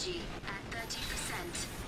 energy at 30%.